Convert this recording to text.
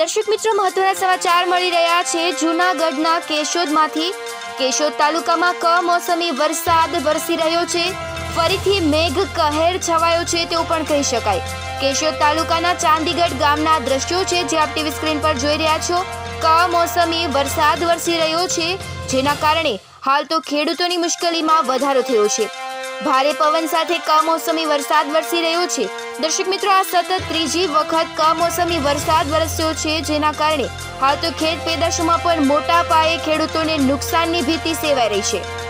દર્શક મિત્રો, મહત્વના સમાચાર મળી રહ્યા છે. જૂનાગઢના કેશોદમાંથી, કેશોદ તાલુકામાં કમોસમી વરસાદ વરસી રહ્યો છે. ફરીથી મેઘ કહેર છવાયો છે તેવું પણ કહી શકાય. કેશોદ તાલુકાના ચાંદીગઢ ગામના દ્રશ્યો છે, જે આપ ટીવી સ્ક્રીન પર જોઈ રહ્યા છો. કમોસમી વરસાદ વરસી રહ્યો છે, જેના કારણે હાલ તો ખેડૂતોની મુશ્કેલીમાં વધારો થયો છે. ભારે પવન સાથે કમોસમી વરસાદ વરસી રહ્યો છે. દર્શક મિત્રો, આ સતત ત્રીજી વખત કમોસમી વરસાદ વરસ્યો છે, જેના કારણે હાલ તો ખેત પેદાશોમાં પણ મોટા પાયે ખેડૂતોને નુકસાનની ભીતિ સેવાઈ રહી છે.